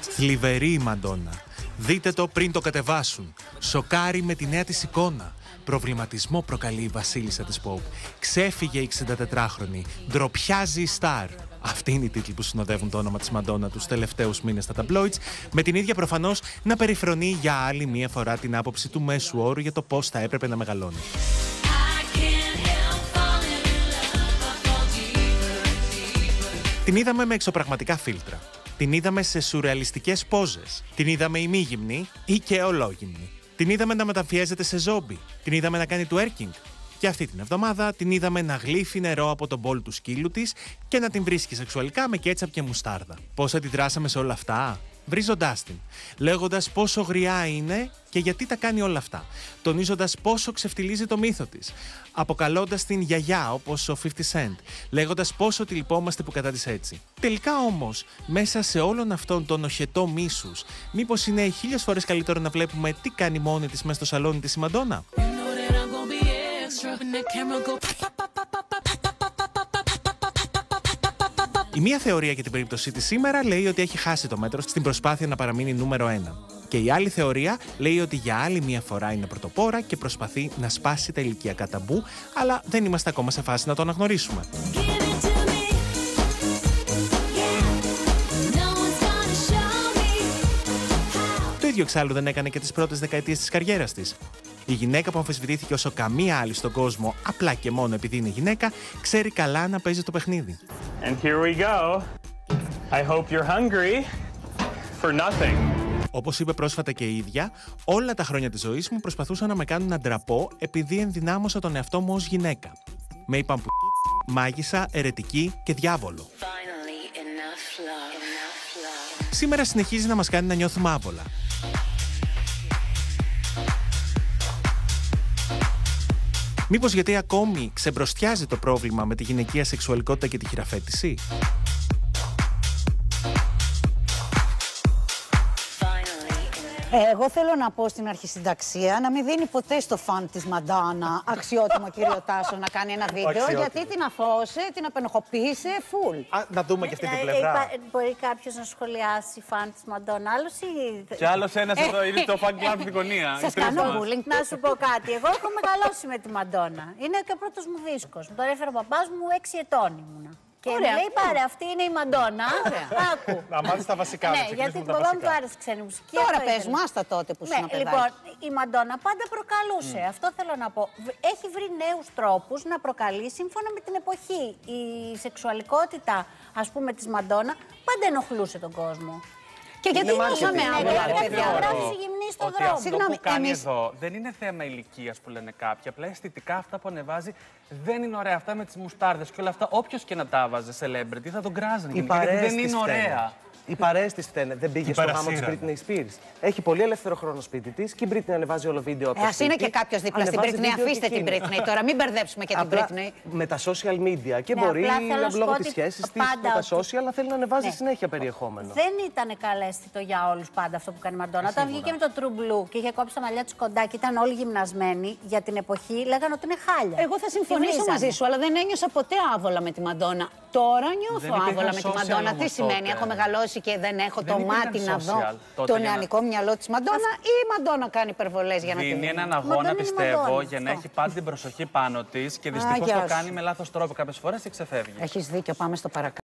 Θλιβερή η Μαντόνα. Δείτε το πριν το κατεβάσουν. Σοκάρει με τη νέα της εικόνα. Προβληματισμό προκαλεί η βασίλισσα της Pop. Ξέφυγε η 64χρονη. Ντροπιάζει η Σταρ. Αυτή είναι η τίτλη που συνοδεύουν το όνομα της Μαντόνα τους τελευταίους μήνες στα ταμπλόιτς, με την ίδια προφανώς να περιφρονεί για άλλη μία φορά την άποψη του μέσου όρου για το πώς θα έπρεπε να μεγαλώνει. Την είδαμε με εξωπραγματικά φίλτρα. Την είδαμε σε σουρεαλιστικές πόζες. Την είδαμε ημίγυμνη ή και ολόγυμνη. Την είδαμε να μεταμφιέζεται σε ζόμπι. Την είδαμε να κάνει twerking. Και αυτή την εβδομάδα την είδαμε να γλύφει νερό από τον μπολ του σκύλου της και να την βρίσκει σεξουαλικά με κέτσαπ και μουστάρδα. Πώς αντιδράσαμε σε όλα αυτά, βρίζοντάς την, λέγοντας πόσο γριά είναι και γιατί τα κάνει όλα αυτά, τονίζοντας πόσο ξεφτιλίζει το μύθο της, αποκαλώντας την γιαγιά όπως ο 50 Cent, λέγοντας πόσο τη λυπόμαστε που κατά της έτσι. Τελικά όμως, μέσα σε όλον αυτόν τον οχετό μίσους, μήπως είναι χίλιες φορές καλύτερο να βλέπουμε τι κάνει μόνη της μέσα στο σαλόνι της η Μαντόνα; Η μία θεωρία για την περίπτωσή της σήμερα λέει ότι έχει χάσει το μέτρο στην προσπάθεια να παραμείνει νούμερο 1. Και η άλλη θεωρία λέει ότι για άλλη μία φορά είναι πρωτοπόρα και προσπαθεί να σπάσει τα ηλικιακά ταμπού, αλλά δεν είμαστε ακόμα σε φάση να το αναγνωρίσουμε. Το ίδιο εξάλλου δεν έκανε και τις πρώτες δεκαετίες της καριέρας της. Η γυναίκα που αμφισβητήθηκε όσο καμία άλλη στον κόσμο, απλά και μόνο επειδή είναι γυναίκα, ξέρει καλά να παίζει το παιχνίδι. And here we go. I hope you're hungry for nothing. Όπως είπε πρόσφατα και η ίδια, όλα τα χρόνια της ζωής μου προσπαθούσαν να με κάνουν να ντραπώ επειδή ενδυνάμωσα τον εαυτό μου ως γυναίκα. Με είπαν που μάγισσα, ερετική και διάβολο. Σήμερα συνεχίζει να μας κάνει να νιώθουμε άβολα. Μήπως γιατί ακόμη ξεμπροστιάζει το πρόβλημα με τη γυναικεία σεξουαλικότητα και τη χειραφέτηση; Εγώ θέλω να πω στην αρχισυνταξία να μην δίνει ποτέ στο φαν της Μαντάνα αξιότιμο κύριο Τάσο να κάνει ένα βίντεο Αξιότιμος. γιατί την αφώσε, την απενοχοποίησε φουλ. Α, να δούμε και αυτή την Ε, πλευρά. είπα- μπορεί κάποιος να σχολιάσει φαν της Μαντόνα, άλλος ή. Κι άλλος ένας εδώ είναι το fan club στην γωνία. Σας Οι τρεις κάνω μας. bullying. Να σου πω κάτι. Εγώ έχω μεγαλώσει με τη Μαντόνα. Είναι και ο πρώτος μου δίσκος. Μου τον έφερε ο παπάς μου 6 ετών ήμουνα. Και μου Ωραία. λέει πάρε, αυτή είναι η Μαντόνα. Άκου. Να μάθεις τα βασικά, να Ναι, ξεκινήσουμε γιατί με του τα παπά μου βασικά. του άρεσε ξένη μουσική. Τώρα αυτό πες ήθελε. μου, άστα τότε που Ναι, ήσουν παιδάκι. λοιπόν, η Μαντόνα πάντα προκαλούσε. Αυτό θέλω να πω. Β- Έχει βρει νέους τρόπους να προκαλεί σύμφωνα με την εποχή. Η σεξουαλικότητα, ας πούμε, της Μαντόνα πάντα ενοχλούσε τον κόσμο. Και γιατί Είναι νιώσαμε marketing. άβολα, ρε Έκανε παιδιά. φωτογράφηση γυμνή στον Ότι δρόμο. αυτό Συγγνώμη, που κάνει εμείς- εδώ δεν είναι θέμα ηλικίας που λένε κάποιοι. Απλά αισθητικά αυτά που ανεβάζει δεν είναι ωραία. Αυτά με τις μουστάρδες και όλα αυτά. Όποιος και να τα βάζε celebrity θα τον κράζανε. Οι γενικά, γιατί παρέες δεν της είναι ωραία. Φταίνε. Οι παρέες της φταίνε. Δεν πήγε στο γάμο της παρασύρανε. Britney Spears. Έχει πολύ ελεύθερο χρόνο σπίτι της και η Britney ανεβάζει όλο βίντεο από Ε, το ας είναι σπίτι. και κάποιος δίπλα στην Ανεβάζει Britney. βίντεο Αφήστε και την εκείνη. Britney τώρα, μην μπερδέψουμε και την Απλά Britney. με τα social media και Ναι, μπορεί απλά θέλω να σου λόγω πω τη ότι σχέση της πάντα με τα ότι- social, αλλά θέλει να ανεβάζει Ναι. συνέχεια περιεχόμενο. Δεν ήταν καλέσθητο για όλους πάντα αυτό που κάνει η Μαντόνα. Όταν βγήκε με το True Blue και είχε κόψει τα μαλλιά της κοντά και ήταν όλοι γυμνασμένοι για την εποχή, λέγανε ότι είναι χάλια. Εγώ θα Τη συμφωνήσω βρίζανε. μαζί σου, αλλά δεν ένιωσα ποτέ άβολα με τη Μαντόνα. Τώρα νιώθω Δεν υπήρχαν άβολα με τη social Μαντόνα. Τι όμως σημαίνει, τότε. έχω μεγαλώσει και δεν έχω Δεν το υπήρχαν μάτι να δω social τότε το για να- νεανικό μυαλό της Μαντόνα ή η Μαντόνα κάνει υπερβολές για να τη Δίνει δίνει. έναν Μαντόνα αγώνα, είναι πιστεύω, Μαντόνα, για να αυτό. έχει πάντα την προσοχή πάνω της και δυστυχώς γεια το σου. κάνει με λάθος τρόπο κάποιες φορές και ξεφεύγει. Έχεις δίκιο, πάμε στο παρακάτω.